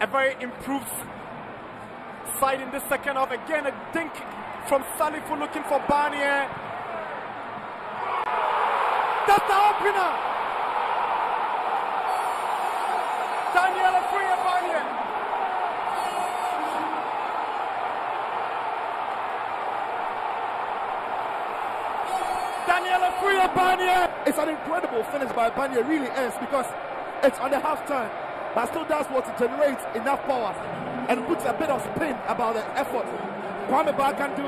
a very improved side in the second half. Again, a dink from Salifu looking for Barnieh. That's the opener. Daniel Afriyie Barnieh. Daniel Afriyie Barnieh. It's an incredible finish by Barnieh, really is, because it's on the half turn, but still does what to generate enough power and puts a bit of spin about the effort. Kwame Baah can do